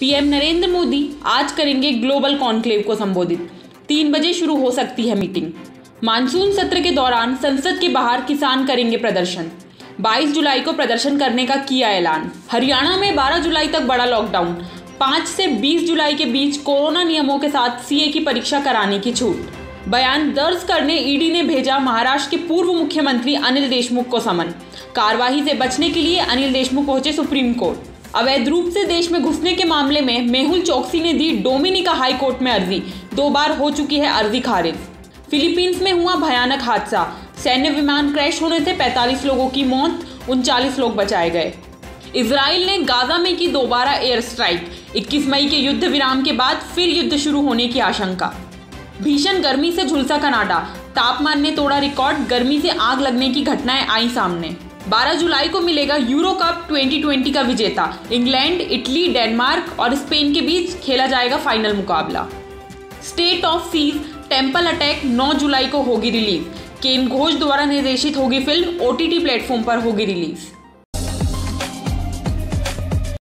PM Narendra Modi आज करेंगे global conclave को संबोधित। तीन बजे शुरू हो सकती है मीटिंग। मानसून सत्र के दौरान संसद के बाहर किसान करेंगे प्रदर्शन। 22 जुलाई को प्रदर्शन करने का किया ऐलान। हरियाणा में 12 जुलाई तक बड़ा लॉकडाउन। 5 से 20 जुलाई के बीच कोरोना नियमों के साथ सीए की परीक्षा कराने की छूट। बयान दर्ज करने ईडी ने भेजा महाराष्ट्र के पूर्व मुख्यमंत्री अनिल देशमुख को समन। कार्यवाही से बचने के लिए अनिल देशमुख पहुँचे सुप्रीम कोर्ट। अवैध रूप से देश में घुसने के मामले में मेहुल चौकसी ने दी डोमिनिका हाई कोर्ट में अर्जी। दो बार हो चुकी है अर्जी खारिज। फिलीपींस में हुआ भयानक हादसा। सैन्य विमान क्रैश होने से 45 लोगों की मौत, उनचालीस लोग बचाए गए। इसराइल ने गाजा में की दोबारा एयर स्ट्राइक। 21 मई के युद्ध विराम के बाद फिर युद्ध शुरू होने की आशंका। भीषण गर्मी से झुलसा कनाडा। तापमान ने तोड़ा रिकॉर्ड। गर्मी से आग लगने की घटनाएँ आई सामने। 12 जुलाई को मिलेगा यूरो कप 2020 का विजेता। इंग्लैंड, इटली, डेनमार्क और स्पेन के बीच खेला जाएगा फाइनल मुकाबला। State of Siege Temple Attack 9 जुलाई को होगी रिलीज़। केन घोष द्वारा निर्देशित होगी फ़िल्म ओटीटी प्लेटफॉर्म पर होगी रिलीज़।